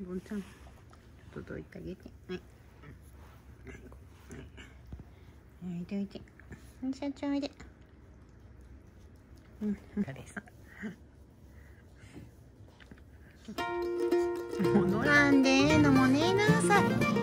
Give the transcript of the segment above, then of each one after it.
ボンちゃん。ちょっとどいてあげて。はい。はいどいて。社長おいで。うん。カレーさん。戻らんでええのもねえなさ。い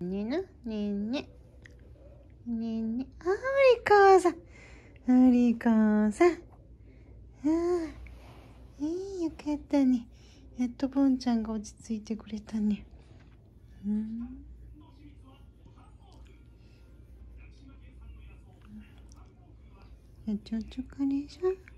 ねな、ねね。ねね。あ、おりかさん。おりかさん。ああ、いいよかったね。やっとボンちゃんが落ち着いてくれたね。うん。やっちょちょかねさん。